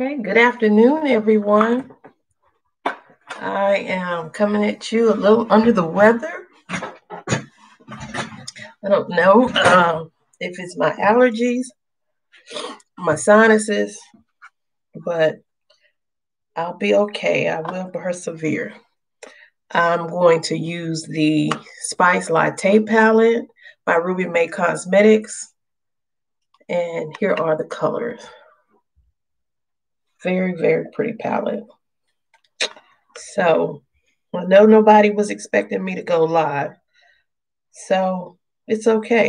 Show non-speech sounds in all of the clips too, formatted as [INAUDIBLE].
Okay, good afternoon, everyone. I am coming at you a little under the weather. I don't know um, if it's my allergies, my sinuses, but I'll be okay. I will persevere. I'm going to use the Spice Latte palette by Ruby May Cosmetics. And here are the colors. Very, very pretty palette. So I know nobody was expecting me to go live. So it's okay.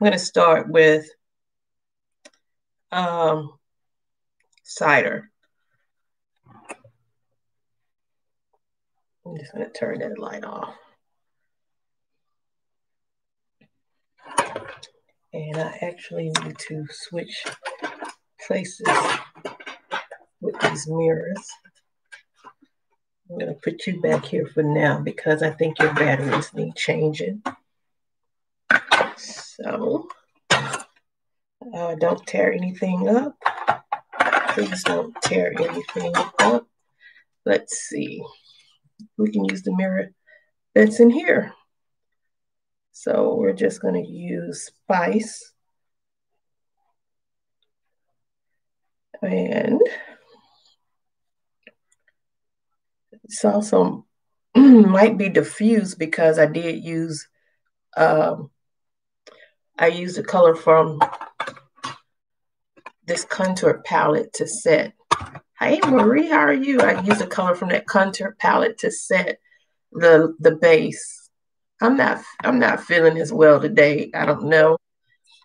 I'm going to start with um, cider. I'm just going to turn that light off. And I actually need to switch places with these mirrors. I'm going to put you back here for now because I think your batteries need changing. So, uh, don't tear anything up. Please don't tear anything up. Let's see. We can use the mirror that's in here. So we're just going to use spice. And it's also [CLEARS THROAT] might be diffused because I did use um, I used a color from this contour palette to set. Hey Marie, how are you? I used a color from that contour palette to set the the base. I'm not I'm not feeling as well today. I don't know.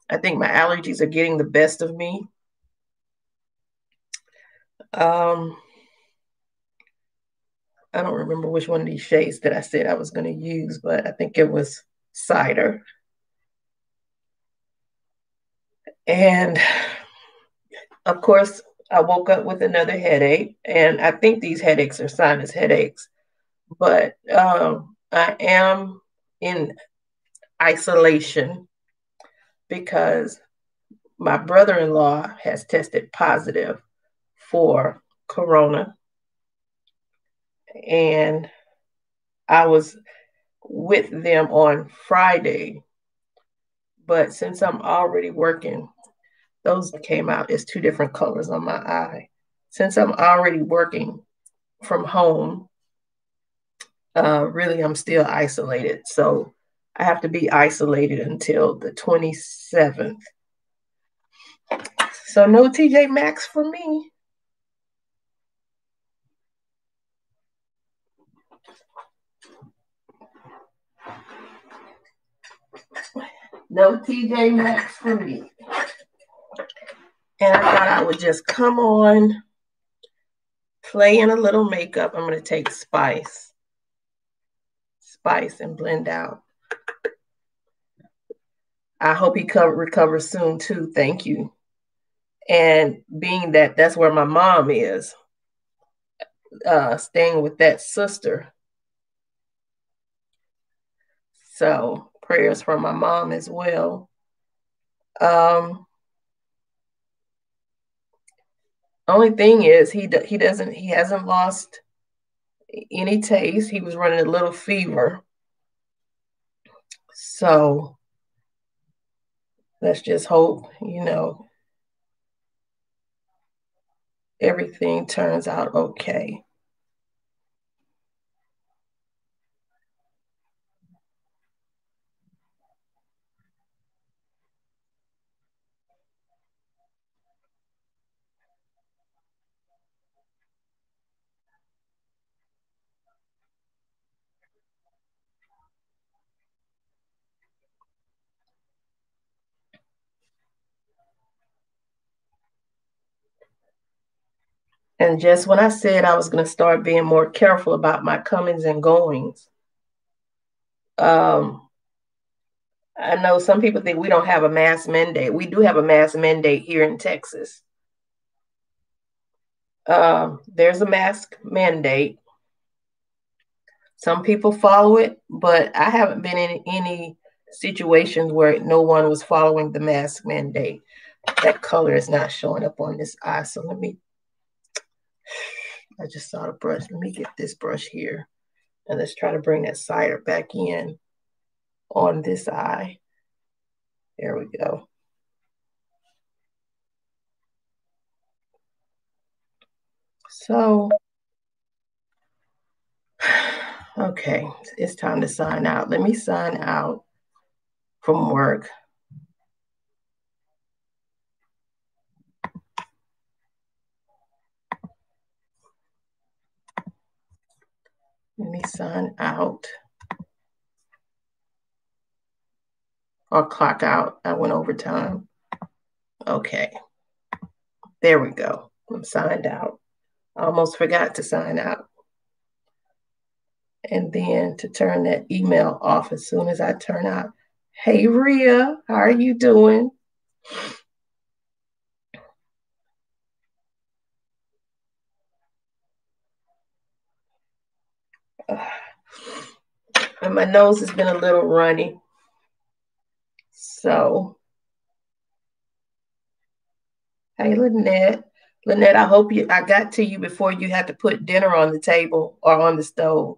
I think my allergies are getting the best of me. Um I don't remember which one of these shades that I said I was going to use, but I think it was cider. And of course, I woke up with another headache, and I think these headaches are sinus headaches. But um, I am in isolation because my brother in law has tested positive for corona. And I was with them on Friday. But since I'm already working those came out as two different colors on my eye. Since I'm already working from home, uh, really I'm still isolated. So I have to be isolated until the 27th. So no TJ Maxx for me. No TJ Maxx for me. And I thought I would just come on, play in a little makeup. I'm going to take Spice, Spice and blend out. I hope he co- recovers soon too. Thank you. And being that that's where my mom is, uh, staying with that sister. So prayers for my mom as well. Um, Only thing is he he doesn't he hasn't lost any taste. He was running a little fever. So let's just hope, you know, everything turns out okay. And just when I said I was going to start being more careful about my comings and goings, um, I know some people think we don't have a mask mandate. We do have a mask mandate here in Texas. Um, there's a mask mandate. Some people follow it, but I haven't been in any situations where no one was following the mask mandate. That color is not showing up on this eye, so let me I just saw the brush. Let me get this brush here. And let's try to bring that cider back in on this eye. There we go. So, [SIGHS] okay, it's time to sign out. Let me sign out from work. Let me sign out. Or clock out. I went overtime. Okay. There we go. I'm signed out. I almost forgot to sign out. And then to turn that email off as soon as I turn out. Hey, Ria, how are you doing? And my nose has been a little runny. So, hey, Lynette. Lynette, I hope you I got to you before you had to put dinner on the table or on the stove.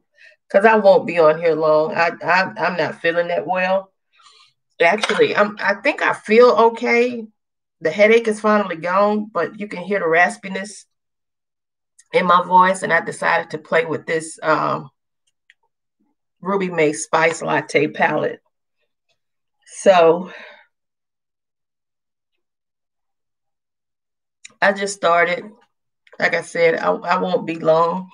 Cause I won't be on here long. I, I I'm not feeling that well. Actually, I'm I think I feel okay. The headache is finally gone, but you can hear the raspiness in my voice, and I decided to play with this um, Ruby May Spice Latte palette. So I just started. Like I said, I, I won't be long.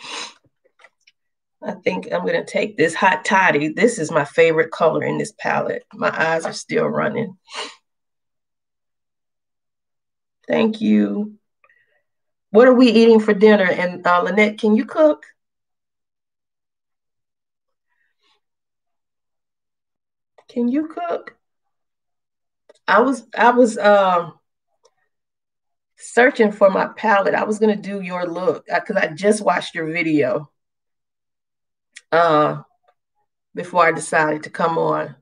I think I'm going to take this Hot Toddy. This is my favorite color in this palette. My eyes are still running. Thank you. What are we eating for dinner? And uh, Lynette, can you cook? Can you cook? I was I was um searching for my palette. I was gonna do your look because uh, I just watched your video uh before I decided to come on.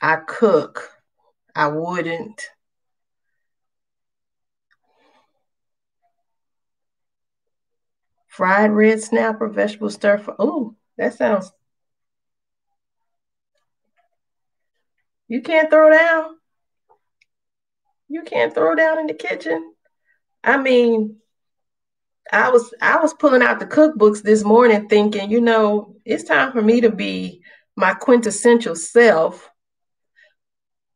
I cook. I wouldn't. Fried red snapper, vegetable stir fry. Oh, that sounds You can't throw down. You can't throw down in the kitchen. I mean, I was I was pulling out the cookbooks this morning thinking, you know, it's time for me to be my quintessential self.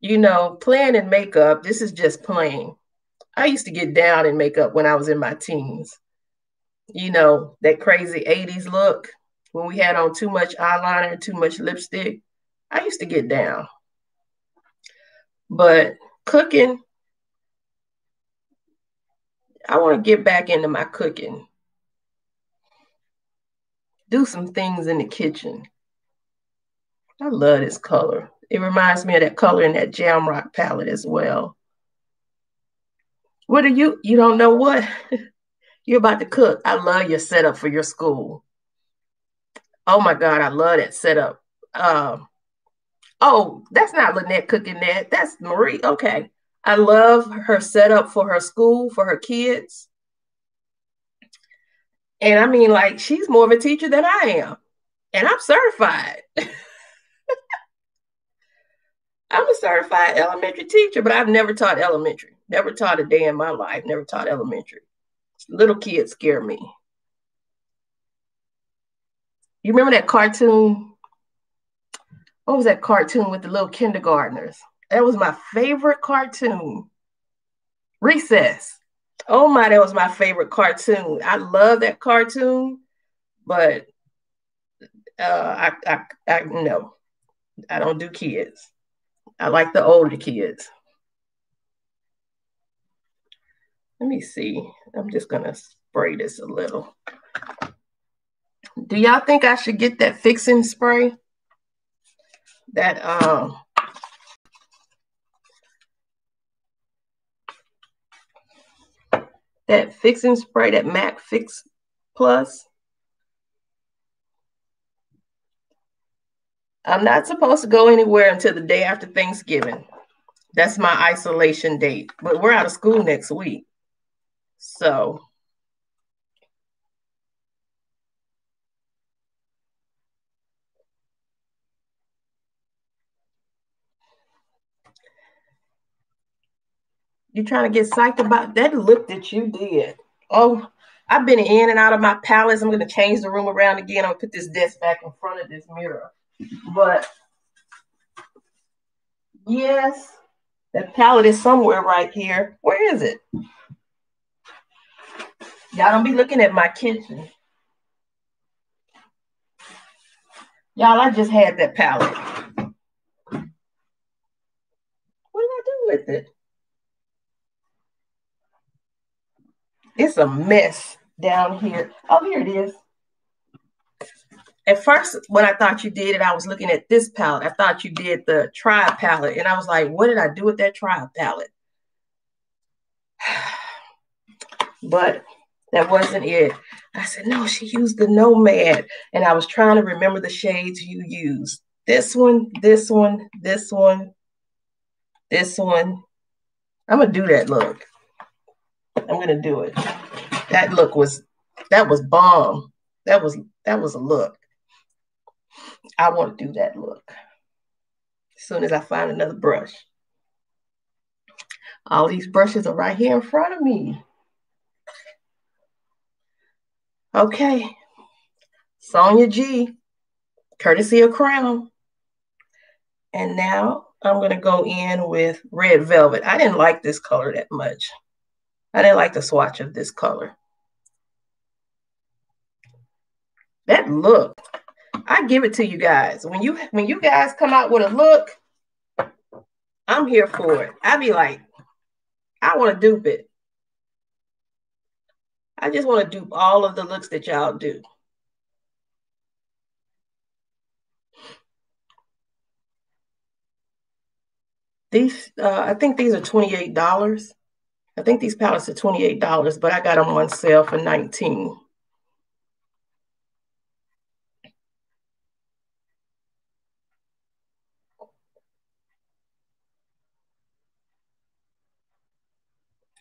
You know, playing in makeup, this is just playing. I used to get down in makeup when I was in my teens. You know, that crazy 80s look when we had on too much eyeliner and too much lipstick. I used to get down. But cooking, I want to get back into my cooking. Do some things in the kitchen. I love this color. It reminds me of that color in that Jamrock palette as well. What are you? You don't know what? [LAUGHS] You're about to cook. I love your setup for your school. Oh my God, I love that setup. Um, Oh, that's not Lynette cooking that. That's Marie. Okay. I love her setup for her school, for her kids. And I mean, like, she's more of a teacher than I am. And I'm certified. [LAUGHS] I'm a certified elementary teacher, but I've never taught elementary. Never taught a day in my life. Never taught elementary. Little kids scare me. You remember that cartoon what was that cartoon with the little kindergartners? That was my favorite cartoon. Recess. Oh my, that was my favorite cartoon. I love that cartoon, but uh, I, I, I no, I don't do kids. I like the older kids. Let me see. I'm just gonna spray this a little. Do y'all think I should get that fixing spray? That um that fixing spray, that MAC Fix Plus. I'm not supposed to go anywhere until the day after Thanksgiving. That's my isolation date. But we're out of school next week. So You trying to get psyched about that look that you did. Oh, I've been in and out of my palettes. I'm gonna change the room around again. I'll put this desk back in front of this mirror. But yes, that palette is somewhere right here. Where is it? Y'all don't be looking at my kitchen. Y'all, I just had that palette. What did I do with it? It's a mess down here. Oh, here it is. At first, when I thought you did it, I was looking at this palette. I thought you did the Tribe palette. And I was like, what did I do with that Tribe palette? [SIGHS] but that wasn't it. I said, no, she used the Nomad. And I was trying to remember the shades you used. This one, this one, this one, this one. I'm going to do that look. I'm to do it. That look was, that was bomb. That was, that was a look. I want to do that look. As soon as I find another brush. All these brushes are right here in front of me. Okay. Sonia G, courtesy of Crown. And now I'm going to go in with Red Velvet. I didn't like this color that much. I didn't like the swatch of this color. That look, I give it to you guys. When you when you guys come out with a look, I'm here for it. I be like, I want to dupe it. I just want to dupe all of the looks that y'all do. These, uh, I think these are $28. I think these palettes are $28, but I got them on sale for 19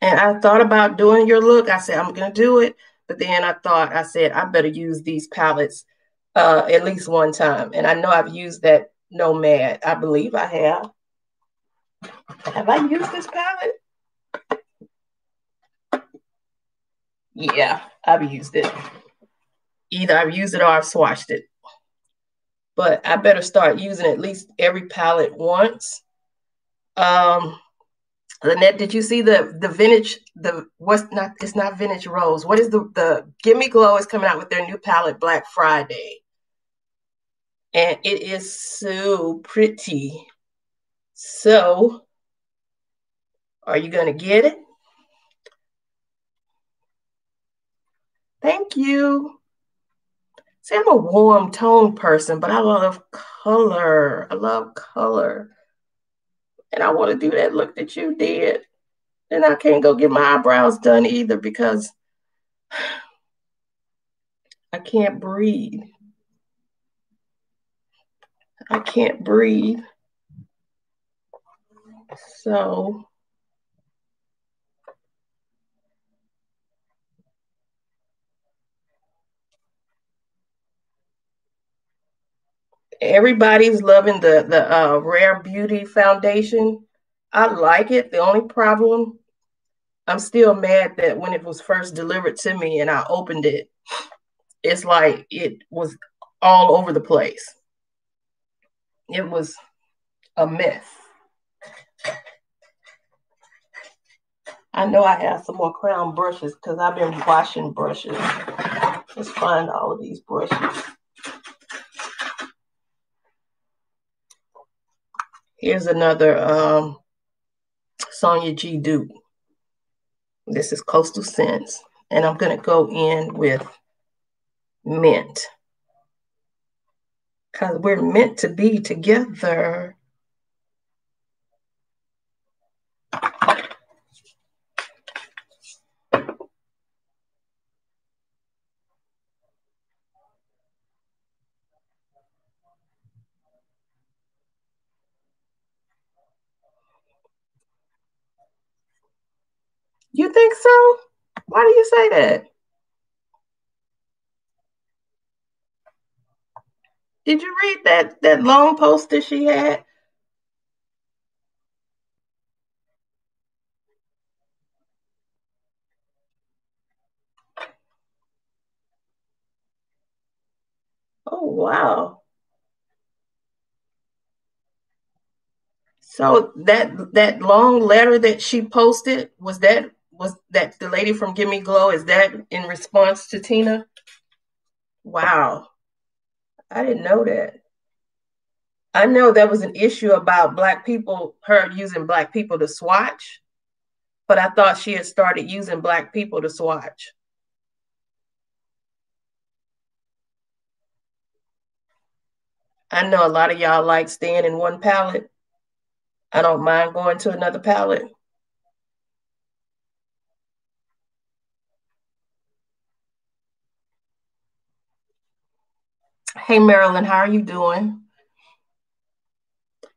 And I thought about doing your look. I said, I'm going to do it. But then I thought, I said, I better use these palettes uh, at least one time. And I know I've used that Nomad. I believe I have. Have I used this palette? Yeah, I've used it. Either I've used it or I've swatched it. But I better start using at least every palette once. Um, Lynette, did you see the the vintage the what's not it's not vintage rose. What is the the Gimme Glow is coming out with their new palette Black Friday. And it is so pretty. So are you gonna get it? Thank you. See, I'm a warm tone person, but I love color. I love color and I want to do that look that you did. And I can't go get my eyebrows done either because I can't breathe. I can't breathe. So everybody's loving the the uh, Rare Beauty Foundation. I like it. The only problem, I'm still mad that when it was first delivered to me and I opened it, it's like it was all over the place. It was a mess. I know I have some more crown brushes because I've been washing brushes. Let's find all of these brushes. Here's another um, Sonia G dupe. This is Coastal Scents. And I'm going to go in with mint. Because we're meant to be together. You think so? Why do you say that? Did you read that that long post that she had? Oh wow. So that that long letter that she posted was that was that the lady from Give Me Glow? Is that in response to Tina? Wow. I didn't know that. I know there was an issue about black people, her using black people to swatch, but I thought she had started using black people to swatch. I know a lot of y'all like staying in one palette. I don't mind going to another palette. Hey, Marilyn, how are you doing?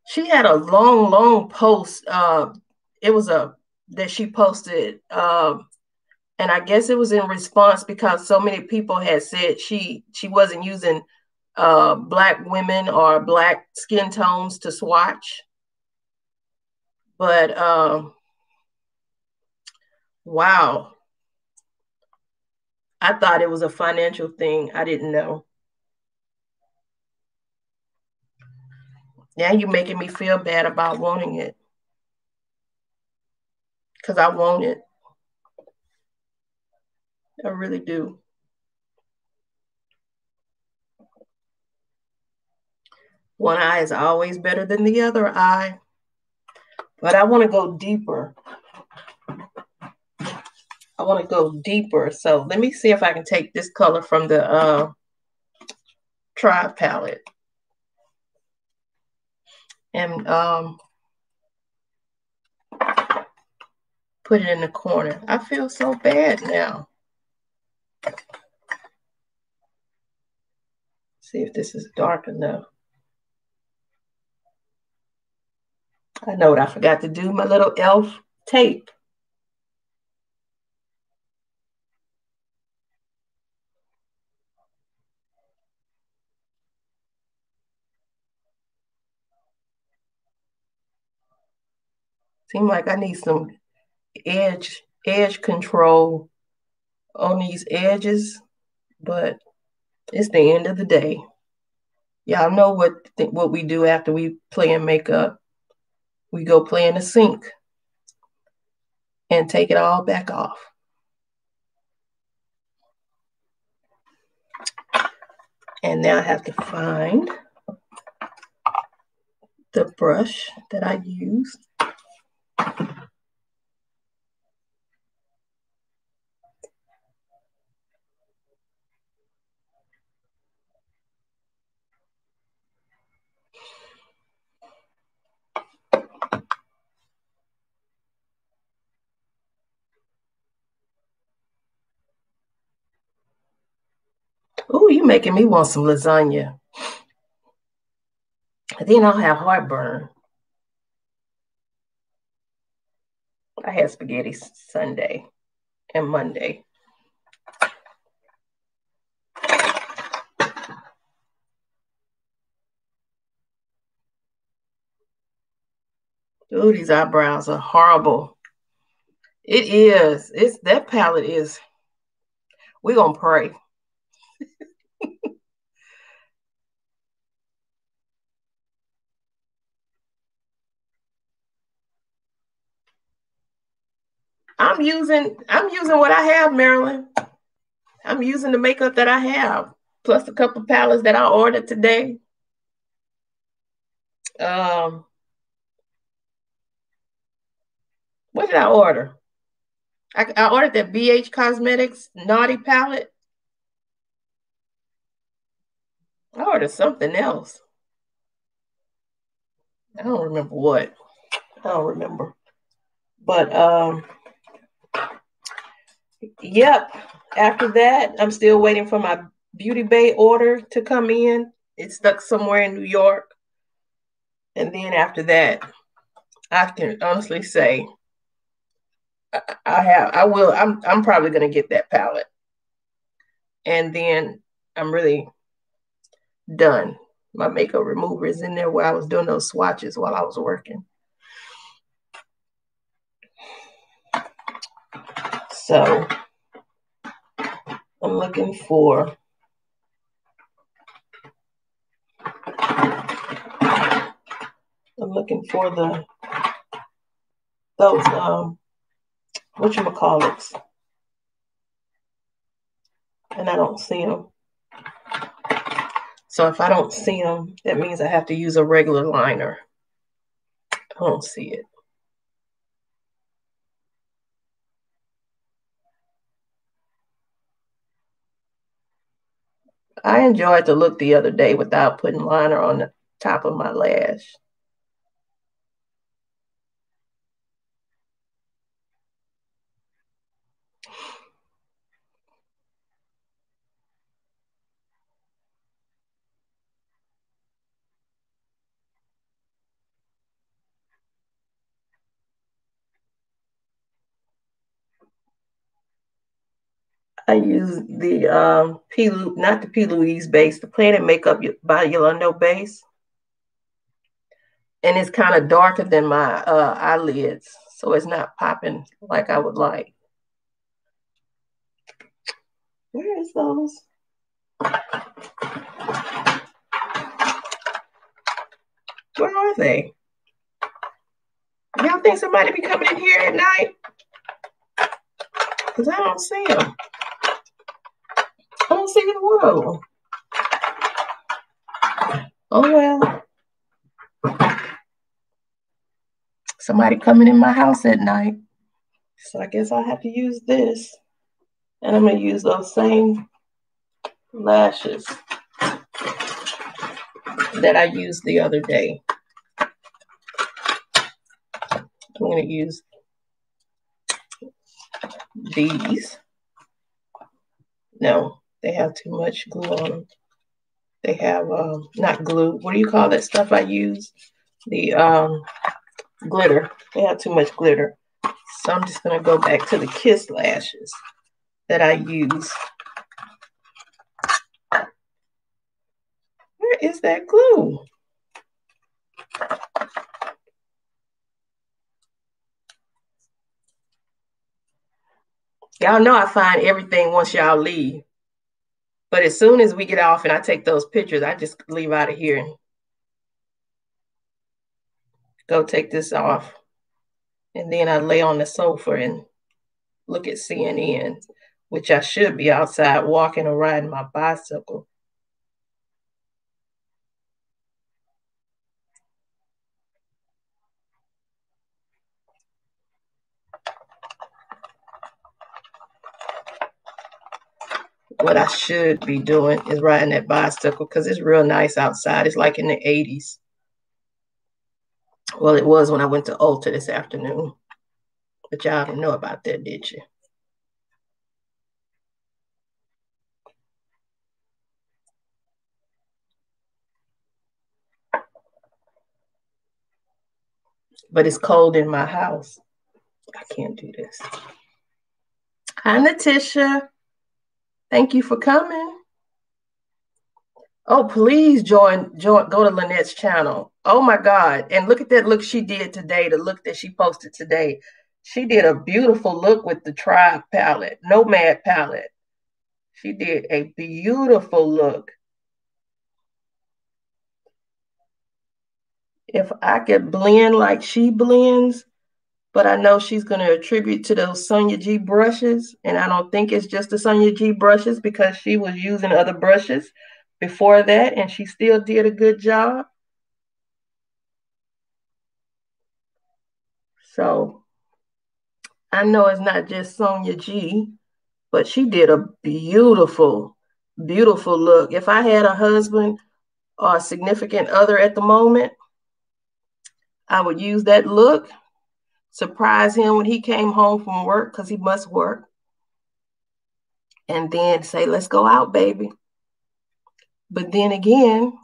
She had a long, long post. Uh, it was a that she posted, uh, and I guess it was in response because so many people had said she she wasn't using uh, black women or black skin tones to swatch. But um, wow, I thought it was a financial thing. I didn't know. Now you're making me feel bad about wanting it. Because I want it. I really do. One eye is always better than the other eye. But I want to go deeper. I want to go deeper. So let me see if I can take this color from the uh, Tribe palette and um, put it in the corner. I feel so bad now. See if this is dark enough. I know what I forgot to do, my little elf tape. Seem like I need some edge edge control on these edges, but it's the end of the day. Y'all know what what we do after we play in makeup. We go play in the sink and take it all back off. And now I have to find the brush that I used. Oh, you making me want some lasagna. Then I'll have heartburn. I had spaghetti Sunday and Monday. Ooh, these eyebrows are horrible. It is. It's that palette is. We're gonna pray. I'm using I'm using what I have, Marilyn. I'm using the makeup that I have, plus a couple palettes that I ordered today. Um, what did I order? I, I ordered that BH Cosmetics Naughty palette. I ordered something else. I don't remember what. I don't remember. But um Yep. After that, I'm still waiting for my Beauty Bay order to come in. It's stuck somewhere in New York. And then after that, I can honestly say I have I will I'm I'm probably gonna get that palette. And then I'm really done. My makeup remover is in there where I was doing those swatches while I was working. So I'm looking for I'm looking for the those um what you call it, and I don't see them. So if I don't see them, that means I have to use a regular liner. I don't see it. I enjoyed the look the other day without putting liner on the top of my lash. I use the um, P. not the P. Louise base, the Planet Makeup by Yolanda base. And it's kind of darker than my uh, eyelids, so it's not popping like I would like. Where is those? Where are they? Y'all think somebody be coming in here at night? Because I don't see them. See the world. Oh well. Somebody coming in my house at night. So I guess i have to use this. And I'm going to use those same lashes that I used the other day. I'm going to use these. No, they have too much glue on them. They have um, not glue. What do you call that stuff I use? The um, glitter. They have too much glitter. So I'm just going to go back to the Kiss lashes that I use. Where is that glue? Y'all know I find everything once y'all leave. But as soon as we get off and I take those pictures, I just leave out of here and go take this off. And then I lay on the sofa and look at CNN, which I should be outside walking or riding my bicycle. What I should be doing is riding that bicycle because it's real nice outside. It's like in the 80s. Well, it was when I went to Ulta this afternoon. But y'all didn't know about that, did you? But it's cold in my house. I can't do this. Hi, Natisha. Thank you for coming. Oh, please join, join, go to Lynette's channel. Oh my God. And look at that look she did today, the look that she posted today. She did a beautiful look with the Tribe palette, Nomad palette. She did a beautiful look. If I could blend like she blends, but I know she's going to attribute to those Sonia G brushes. And I don't think it's just the Sonia G brushes because she was using other brushes before that and she still did a good job. So I know it's not just Sonia G, but she did a beautiful, beautiful look. If I had a husband or a significant other at the moment, I would use that look surprise him when he came home from work because he must work. And then say, let's go out, baby. But then again,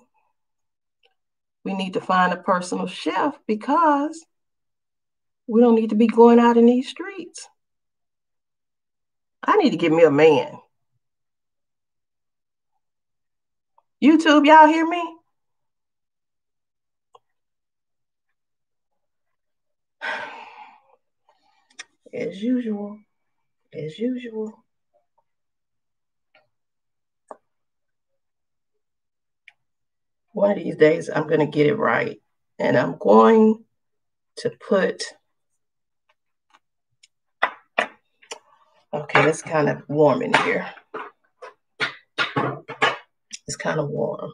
we need to find a personal chef because we don't need to be going out in these streets. I need to get me a man. YouTube, y'all hear me? As usual, as usual. One of these days, I'm going to get it right. And I'm going to put, okay, it's kind of warm in here. It's kind of warm.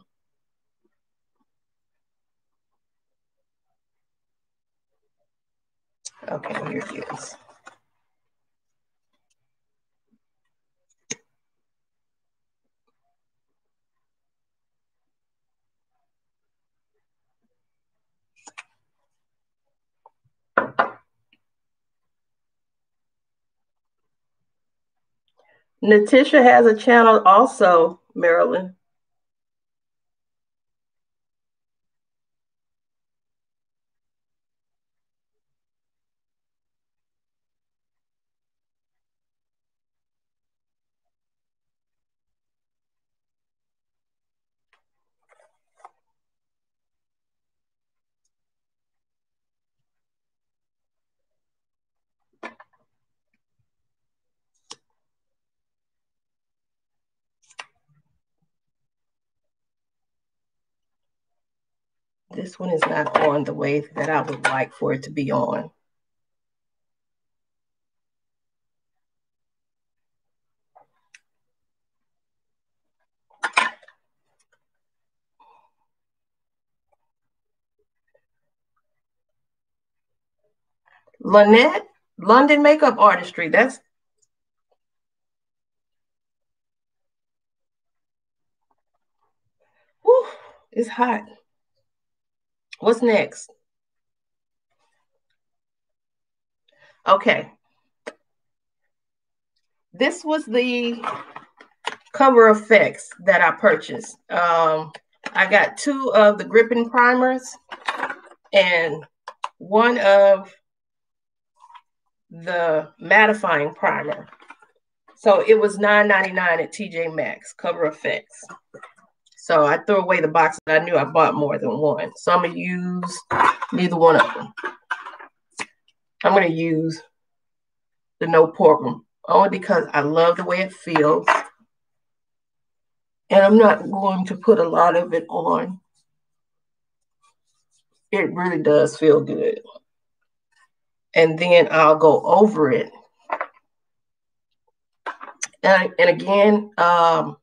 Okay, here it is. Natisha has a channel also, Marilyn. This one is not on the way that I would like for it to be on. Lynette, London Makeup Artistry. That's Whew, it's hot. What's next? Okay. This was the Cover FX that I purchased. Um, I got two of the gripping primers and one of the mattifying primer. So it was $9.99 at TJ Maxx, Cover FX. So I threw away the box that I knew I bought more than one. So I'm going to use neither one of them. I'm going to use the No Problem only because I love the way it feels. And I'm not going to put a lot of it on. It really does feel good. And then I'll go over it. And, and again, um,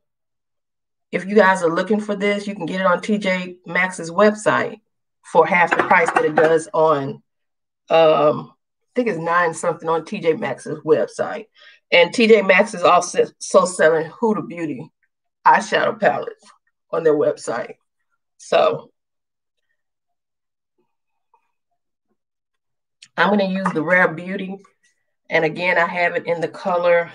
if you guys are looking for this, you can get it on TJ Maxx's website for half the price that it does on um I think it's nine something on TJ Maxx's website. And TJ Maxx is also selling Huda Beauty eyeshadow palettes on their website. So I'm going to use the Rare Beauty. And again, I have it in the color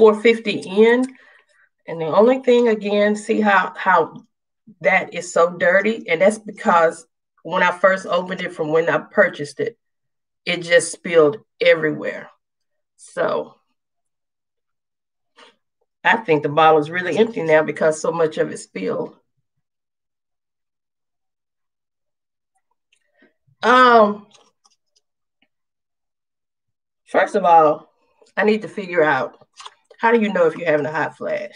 450N. And the only thing, again, see how, how that is so dirty? And that's because when I first opened it from when I purchased it, it just spilled everywhere. So I think the bottle is really empty now because so much of it spilled. Um, first of all, I need to figure out how do you know if you're having a hot flash?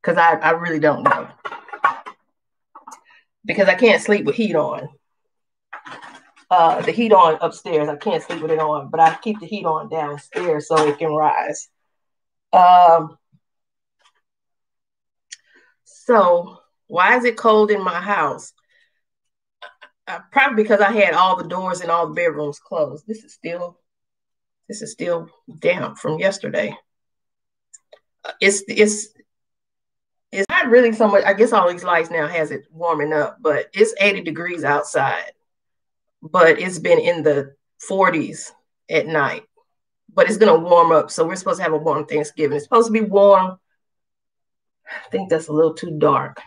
Because I, I really don't know. Because I can't sleep with heat on. Uh, the heat on upstairs, I can't sleep with it on, but I keep the heat on downstairs so it can rise. Um, so why is it cold in my house? Uh, probably because I had all the doors in all the bedrooms closed. This is still, this is still damp from yesterday it's it's it's not really so much. I guess all these lights now has it warming up, but it's 80 degrees outside. But it's been in the 40s at night. But it's gonna warm up. So we're supposed to have a warm Thanksgiving. It's supposed to be warm. I think that's a little too dark.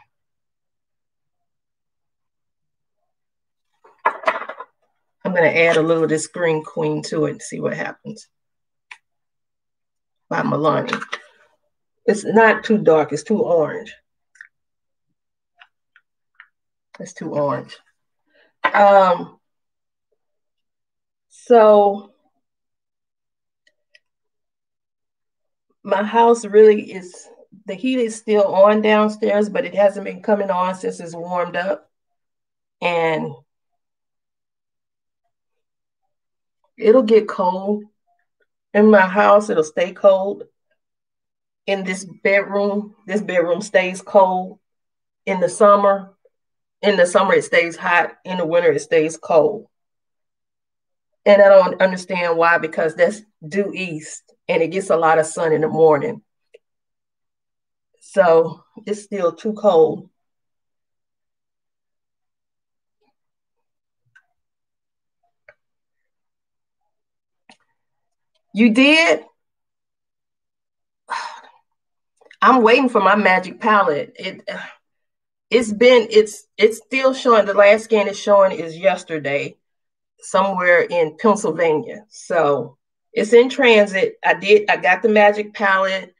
I'm gonna add a little of this green queen to it and see what happens. By Milani. It's not too dark, it's too orange. It's too orange. Um, so my house really is the heat is still on downstairs, but it hasn't been coming on since it's warmed up. And it'll get cold in my house. It'll stay cold. In this bedroom, this bedroom stays cold in the summer. In the summer, it stays hot. In the winter, it stays cold. And I don't understand why, because that's due east and it gets a lot of sun in the morning. So it's still too cold. You did? I'm waiting for my magic palette. It it's been it's it's still showing the last scan is showing is yesterday somewhere in Pennsylvania. So it's in transit. I did I got the magic palette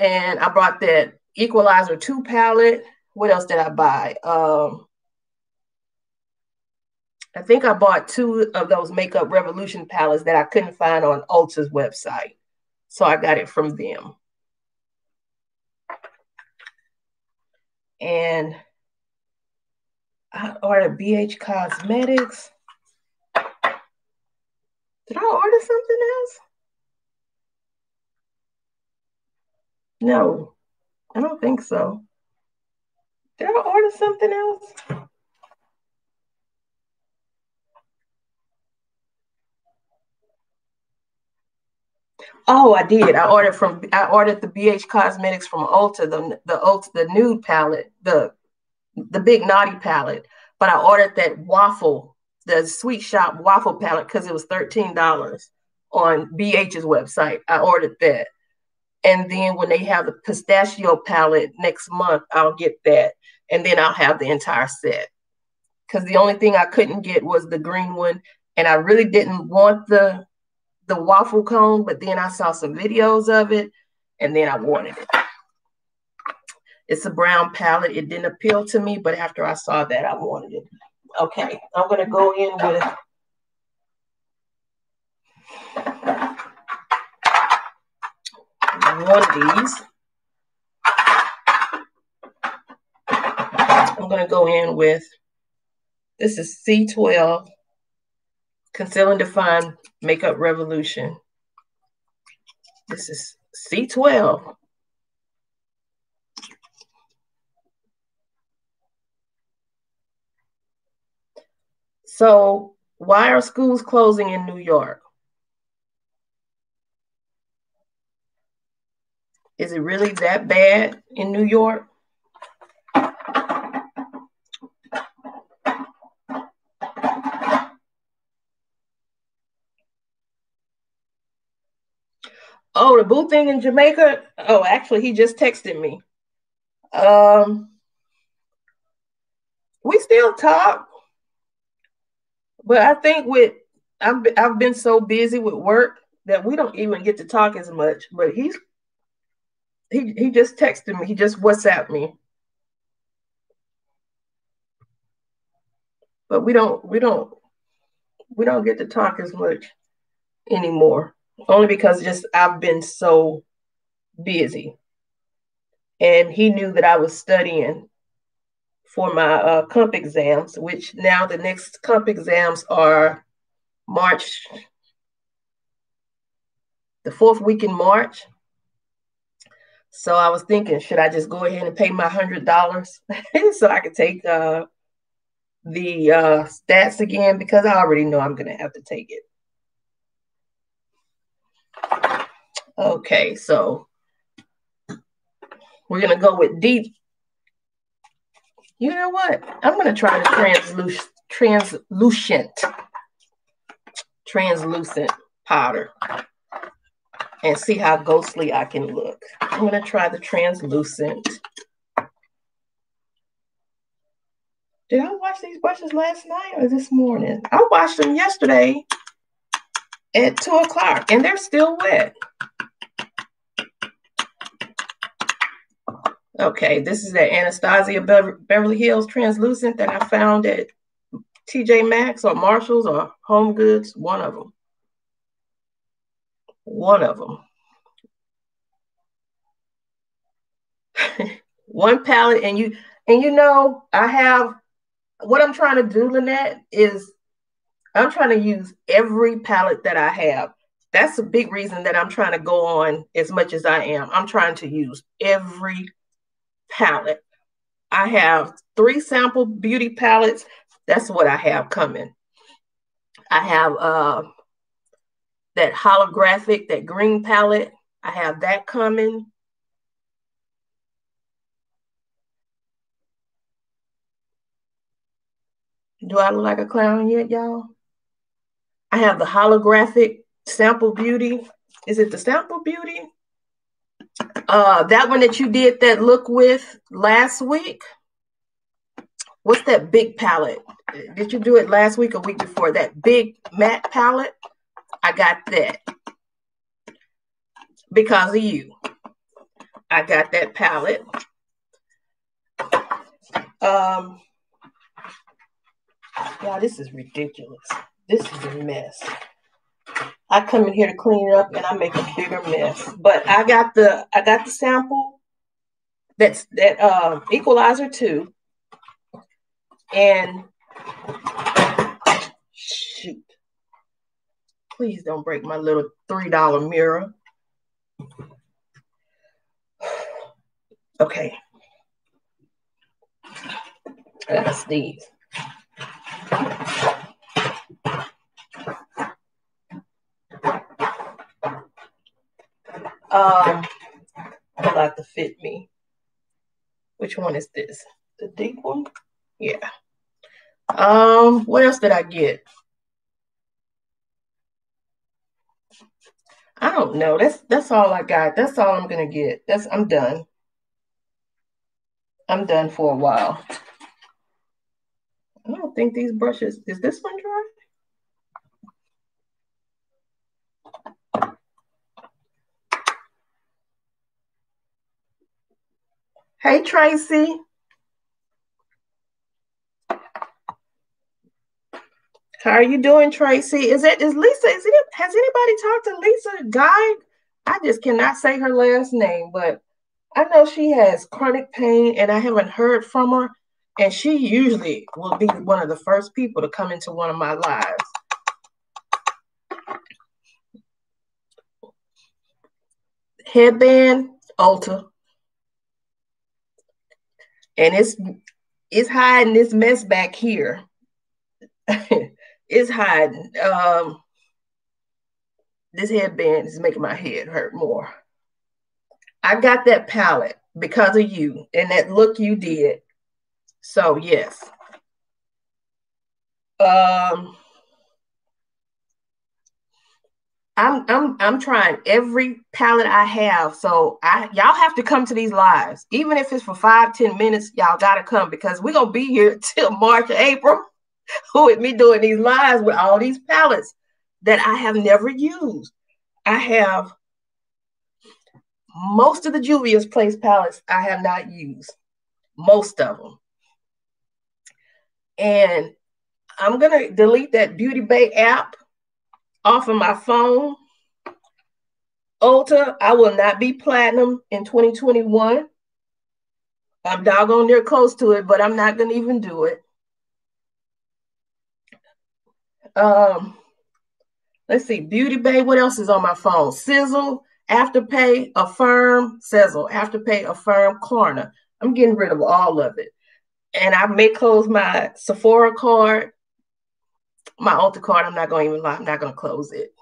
and I brought that equalizer 2 palette. What else did I buy? Um I think I bought two of those Makeup Revolution palettes that I couldn't find on Ulta's website. So I got it from them. And I ordered BH Cosmetics. Did I order something else? No, I don't think so. Did I order something else? Oh, I did. I ordered from I ordered the BH Cosmetics from Ulta, the the Ulta the nude palette, the the big naughty palette. But I ordered that waffle, the sweet shop waffle palette because it was $13 on BH's website. I ordered that. And then when they have the pistachio palette next month, I'll get that. And then I'll have the entire set. Because the only thing I couldn't get was the green one. And I really didn't want the the waffle cone, but then I saw some videos of it and then I wanted it. It's a brown palette. It didn't appeal to me, but after I saw that, I wanted it. Okay, I'm going to go in with one of these. I'm going to go in with, this is C12 Conceal and Define Makeup Revolution. This is C12. So, why are schools closing in New York? Is it really that bad in New York? Boo thing in Jamaica. Oh, actually, he just texted me. Um, we still talk, but I think with I've been, I've been so busy with work that we don't even get to talk as much. But he's he he just texted me. He just WhatsApp me. But we don't we don't we don't get to talk as much anymore only because just I've been so busy. And he knew that I was studying for my uh, comp exams, which now the next comp exams are March, the fourth week in March. So I was thinking, should I just go ahead and pay my hundred dollars [LAUGHS] so I could take uh, the uh, stats again because I already know I'm gonna have to take it. Okay, so we're gonna go with deep. You know what? I'm gonna try the translucent, translucent, translucent powder and see how ghostly I can look. I'm gonna try the translucent. Did I wash these brushes last night or this morning? I washed them yesterday at two o'clock and they're still wet. Okay, this is the Anastasia Beverly Hills translucent that I found at TJ Maxx or Marshalls or Home Goods, one of them. One of them. [LAUGHS] one palette, and you and you know, I have what I'm trying to do, Lynette, is I'm trying to use every palette that I have. That's a big reason that I'm trying to go on as much as I am. I'm trying to use every palette. I have three sample beauty palettes. That's what I have coming. I have uh, that holographic, that green palette. I have that coming. Do I look like a clown yet, y'all? I have the holographic sample beauty. Is it the sample beauty? Uh, that one that you did that look with last week. What's that big palette? Did you do it last week or week before? That big matte palette? I got that because of you. I got that palette. Um, yeah, this is ridiculous. This is a mess. I come in here to clean it up and I make a bigger mess. But I got the I got the sample that's that uh, equalizer 2. And shoot. Please don't break my little $3 mirror. [SIGHS] Okay. That's these. Um, like to fit me. Which one is this? The deep one? Yeah. Um, what else did I get? I don't know. That's that's all I got. That's all I'm gonna get. That's I'm done. I'm done for a while. I don't think these brushes is this one dry? Hey Tracy. How are you doing, Tracy? Is it is Lisa? Is it has anybody talked to Lisa Guy? I just cannot say her last name, but I know she has chronic pain and I haven't heard from her. And she usually will be one of the first people to come into one of my lives. Headband, Ulta. And it's it's hiding this mess back here. [LAUGHS] it's hiding. Um, this headband is making my head hurt more. I got that palette because of you and that look you did. So yes. Um I'm I'm I'm trying every palette I have. So I y'all have to come to these lives. Even if it's for five, ten minutes, y'all gotta come because we're gonna be here [LAUGHS] till March or April [LAUGHS] with me doing these lives with all these palettes that I have never used. I have most of the Juvia's Place palettes I have not used. Most of them. And I'm gonna delete that Beauty Bay app off of my phone. Ulta, I will not be platinum in 2021. I'm doggone near close to it, but I'm not gonna even do it. Um, let's see, Beauty Bay. What else is on my phone? Sezzle, Afterpay, Affirm, Sezzle, Afterpay, Affirm, Klarna. I'm getting rid of all of it. And I may close my Sephora card, my Ulta card. I'm not going to even lie. I'm not going to close it.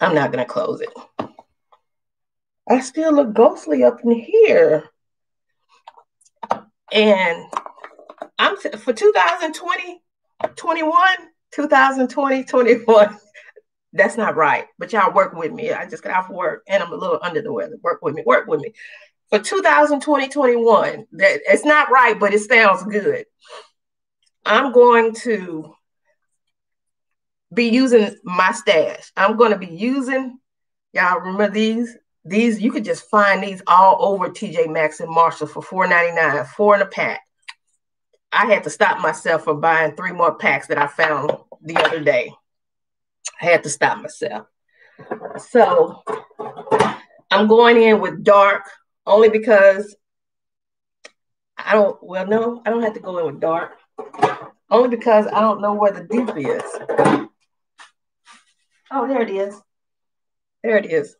I'm not going to close it. I still look ghostly up in here. And I'm for 2020, 21, 2020, 21. That's not right. But y'all work with me. I just got off work and I'm a little under the weather. Work with me. Work with me. For 2020, 21, that it's not right, but it sounds good. I'm going to be using my stash. I'm going to be using, y'all remember these? These you could just find these all over TJ Maxx and Marshall for $4.99, four in a pack. I had to stop myself from buying three more packs that I found the other day. I had to stop myself. So I'm going in with dark only because I don't, well, no, I don't have to go in with dark. Only because I don't know where the deep is. Oh, there it is. There it is.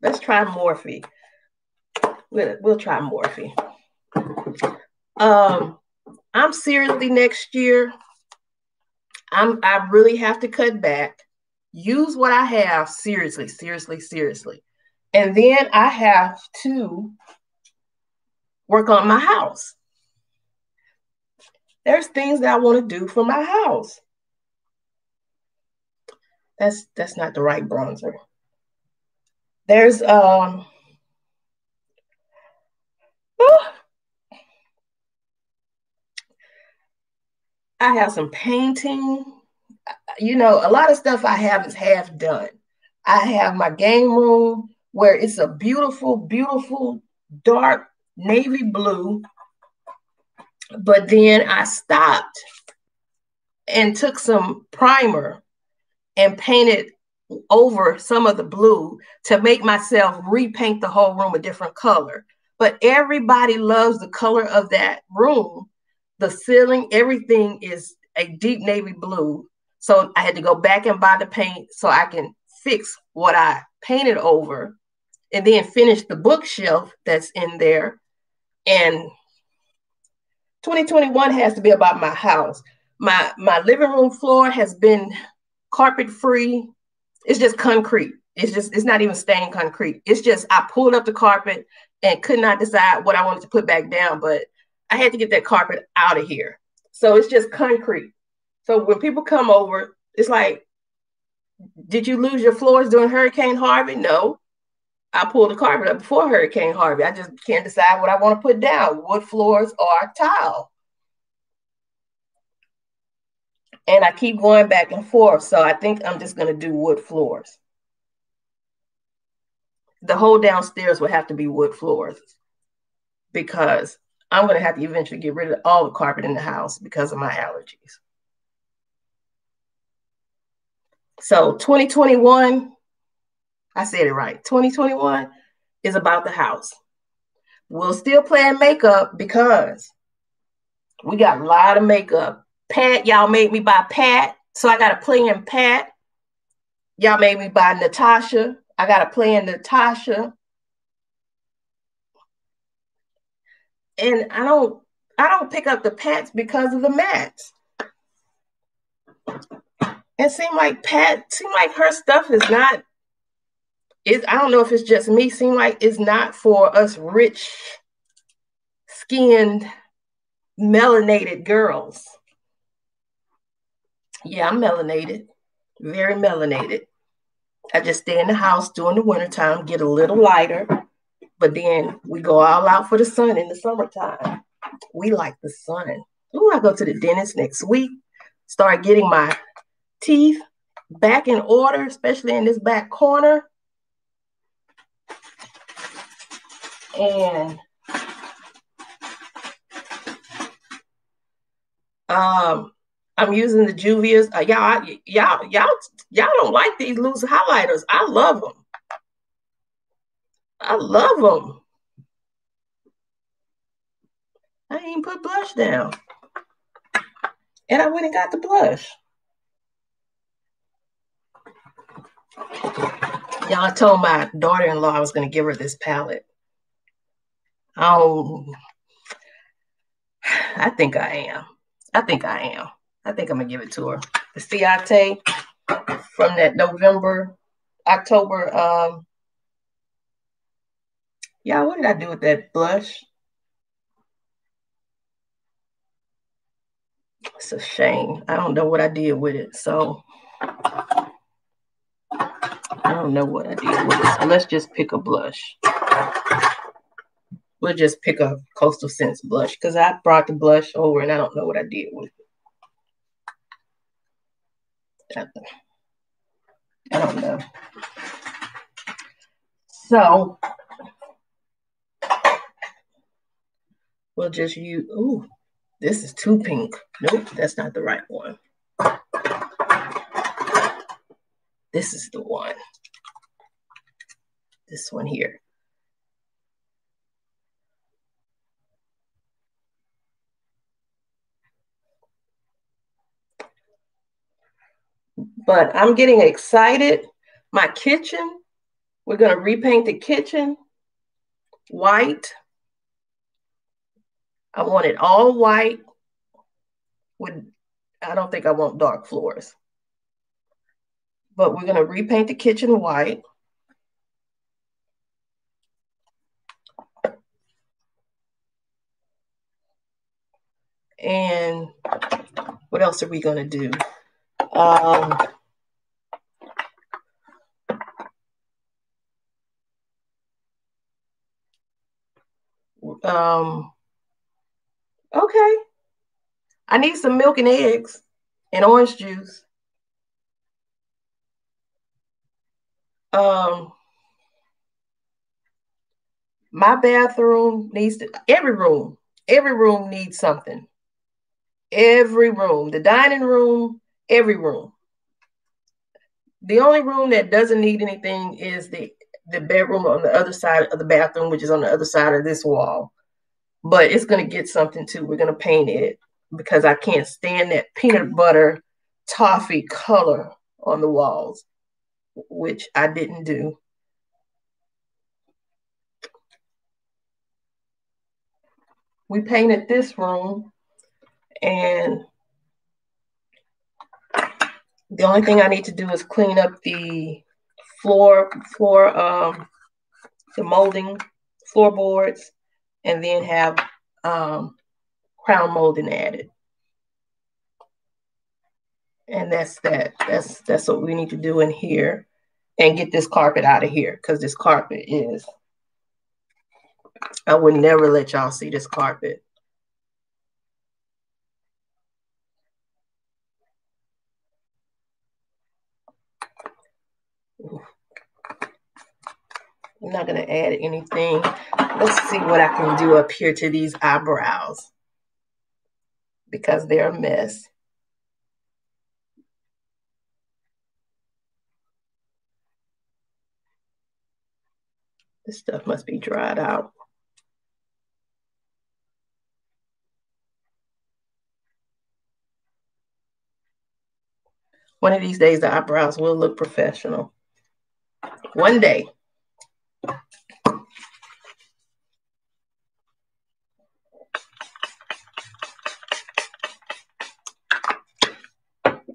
Let's try Morphe. We'll, we'll try Morphe. Um, I'm seriously next year. I'm I really have to cut back. Use what I have seriously, seriously, seriously. And then I have to work on my house. There's things that I want to do for my house. That's that's not the right bronzer. There's um I have some painting. You know, a lot of stuff I have is half done. I have my game room where it's a beautiful, beautiful dark navy blue. But then I stopped and took some primer and painted over some of the blue to make myself repaint the whole room a different color. But everybody loves the color of that room. The ceiling, everything is a deep navy blue. So I had to go back and buy the paint so I can fix what I painted over and then finish the bookshelf that's in there. And 2021 has to be about my house. My my living room floor has been carpet free. It's just concrete. It's just it's not even stained concrete. It's just I pulled up the carpet and could not decide what I wanted to put back down, but I had to get that carpet out of here. So it's just concrete. So when people come over, it's like, did you lose your floors during Hurricane Harvey? No. I pulled the carpet up before Hurricane Harvey. I just can't decide what I want to put down wood floors or tile. And I keep going back and forth. So I think I'm just going to do wood floors. The whole downstairs will have to be wood floors because I'm going to have to eventually get rid of all the carpet in the house because of my allergies. So 2021, I said it right. 2021 is about the house. We'll still play in makeup because we got a lot of makeup Pat, y'all made me buy Pat. So I got to play in Pat. Y'all made me buy Natasha. I got to play in Natasha. And I don't I don't pick up the Pats because of the mats. It seemed like Pat seemed like her stuff is not I don't know if it's just me, seem like it's not for us rich skinned melanated girls. Yeah, I'm melanated, very melanated. I just stay in the house during the wintertime, get a little lighter, but then we go all out for the sun in the summertime. We like the sun. Ooh, I go to the dentist next week, start getting my teeth back in order, especially in this back corner. And um I'm using the Juvia's. Uh, y'all, y'all, y'all, y'all don't like these loose highlighters. I love them. I love them. I ain't put blush down. And I went and got the blush. Y'all told my daughter-in-law I was going to give her this palette. Oh, I think I am. I think I am. I think I'm gonna give it to her. The Ciate from that November, October. Um, yeah, what did I do with that blush? It's a shame. I don't know what I did with it. So I don't know what I did with it. So let's just pick a blush. We'll just pick a Coastal Scents blush because I brought the blush over and I don't know what I did with it. I don't know. So we'll just use, ooh, this is too pink. Nope, that's not the right one. This is the one. this one here. But I'm getting excited. My kitchen, we're going to repaint the kitchen white. I want it all white with, I don't think I want dark floors. But we're going to repaint the kitchen white. And what else are we going to do? Um, um, okay. I need some milk and eggs and orange juice. Um, my bathroom needs to, every room, every room needs something. Every room, the dining room, every room. The only room that doesn't need anything is the the bedroom on the other side of the bathroom, which is on the other side of this wall. But it's going to get something too. We're going to paint it because I can't stand that peanut butter toffee color on the walls, which I didn't do. We painted this room and the only thing I need to do is clean up the floor, floor, um, the molding floorboards, and then have um, crown molding added. And that's that. That's that's what we need to do in here, and get this carpet out of here because this carpet is. I would never let y'all see this carpet. I'm not going to add anything. Let's see what I can do up here to these eyebrows because they're a mess. This stuff must be dried out. One of these days, the eyebrows will look professional. One day.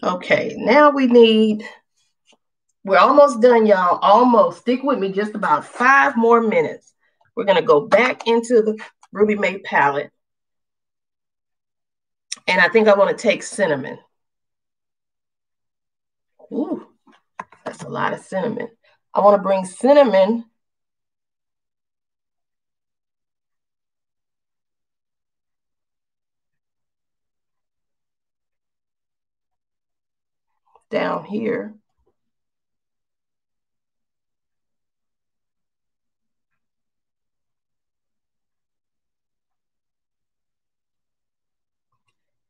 Okay, now we need, we're almost done, y'all. Almost. Stick with me just about five more minutes. We're going to go back into the Ruby May palette. And I think I want to take cinnamon. Ooh, that's a lot of cinnamon. I want to bring cinnamon down here.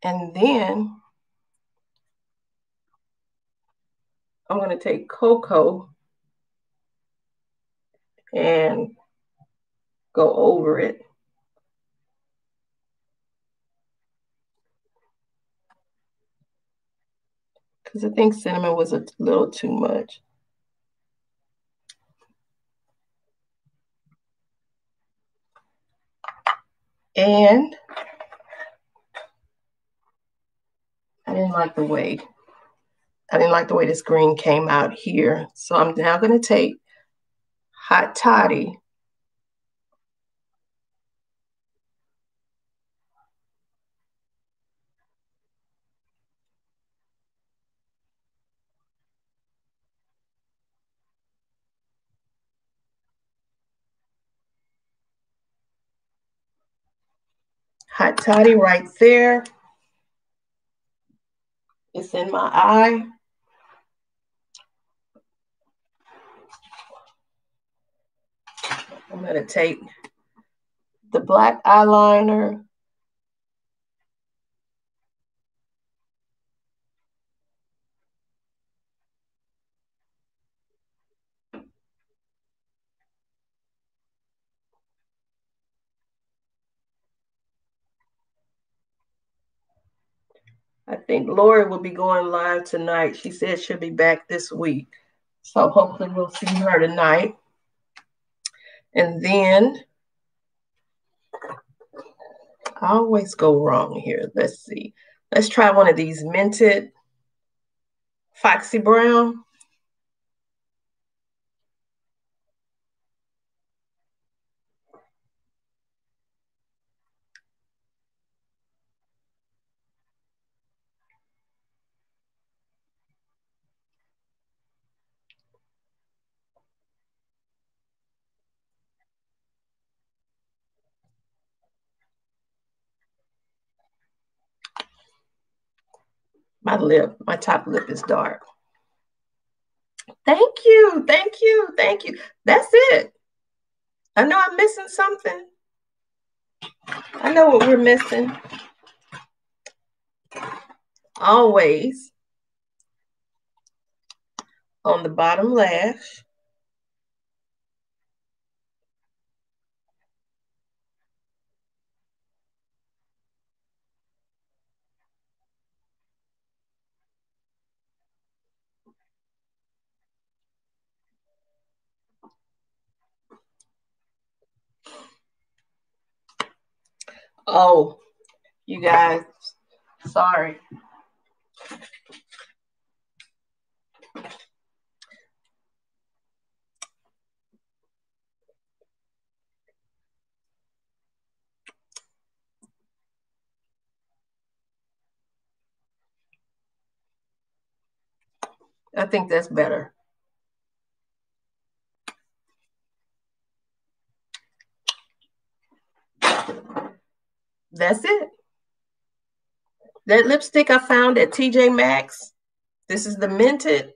And then I'm going to take cocoa and go over it. Because I think cinnamon was a little too much. And I didn't like the way, I didn't like the way this green came out here. So I'm now going to take Hot Toddy Hot toddy right there. It's in my eye. I'm going to take the black eyeliner. Think Lori will be going live tonight. She said she'll be back this week. So hopefully we'll see her tonight. And then I always go wrong here. Let's see. Let's try one of these minted Foxy Brown. My lip, my top lip is dark. Thank you. Thank you. Thank you. That's it. I know I'm missing something. I know what we're missing. Always on the bottom lash. Oh, you guys, sorry. I think that's better. That's it. That lipstick I found at TJ Maxx. This is the minted,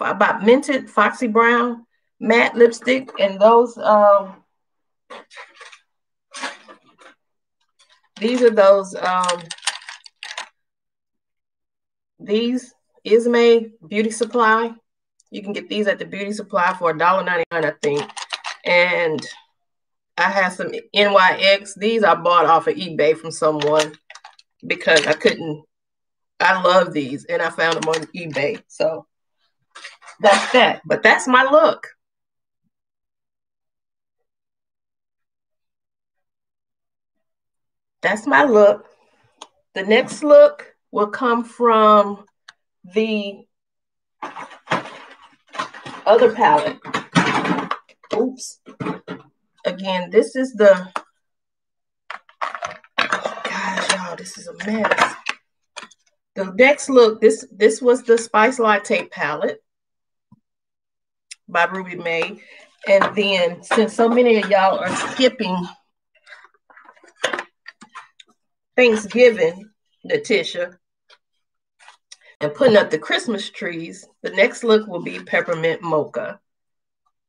about minted Foxy Brown matte lipstick. And those, um, these are those, um, these Ismay Beauty Supply. You can get these at the Beauty Supply for $1.99, I think. And I have some NYX. These I bought off of eBay from someone because I couldn't. I love these and I found them on eBay. So that's that. But that's my look. That's my look. The next look will come from the other palette. Oops again, this is the, gosh, y'all, this is a mess. The next look, this this was the Spice Latte palette by Ruby May. And then since so many of y'all are skipping Thanksgiving, Letitia, and putting up the Christmas trees, the next look will be Peppermint Mocha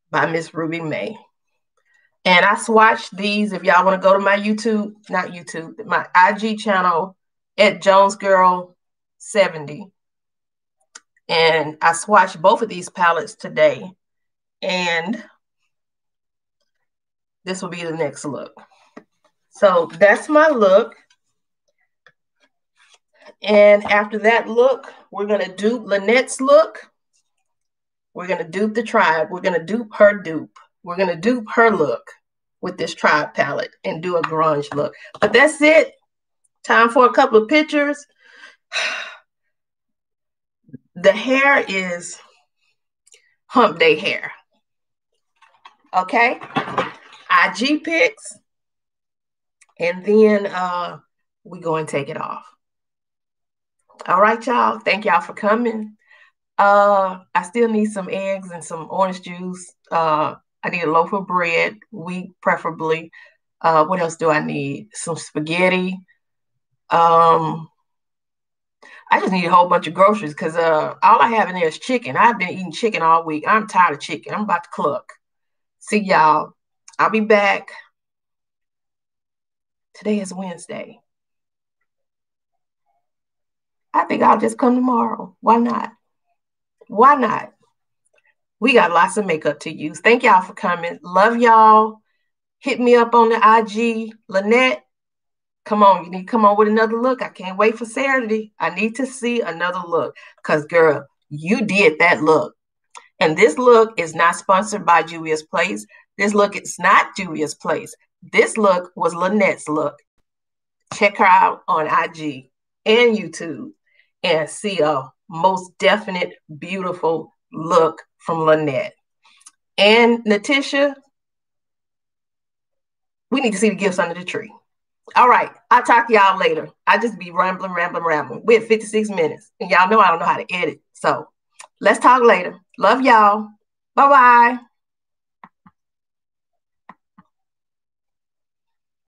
by Miss Ruby May. And I swatched these. If y'all want to go to my YouTube, not YouTube, my IG channel at Jones Girl 70. And I swatched both of these palettes today. And this will be the next look. So that's my look. And after that look, we're going to dupe Lynette's look. We're going to dupe the tribe. We're going to dupe her dupe. We're going to dupe her look with this tribe palette and do a grunge look. But that's it. Time for a couple of pictures. [SIGHS] The hair is hump day hair. Okay? IG pics. And then uh, we go and take it off. All right, y'all. Thank y'all for coming. Uh, I still need some eggs and some orange juice. Uh, I need a loaf of bread, wheat preferably. Uh, what else do I need? Some spaghetti. Um, I just need a whole bunch of groceries because uh, all I have in there is chicken. I've been eating chicken all week. I'm tired of chicken. I'm about to cook. See y'all. I'll be back. Today is Wednesday. I think I'll just come tomorrow. Why not? Why not? We got lots of makeup to use. Thank y'all for coming. Love y'all. Hit me up on the IG, Lynette Come on, you need to come on with another look. I can't wait for Saturday. I need to see another look. Because, girl, you did that look. And this look is not sponsored by Juvia's Place. This look is not Juvia's Place. This look was Lynette's look. Check her out on IG and YouTube and see a most definite, beautiful look from Lynette. And Natisha, we need to see the gifts under the tree. All right. I'll talk to y'all later. I just be rambling, rambling, rambling. We're at 56 minutes. And y'all know I don't know how to edit. So let's talk later. Love y'all. Bye bye.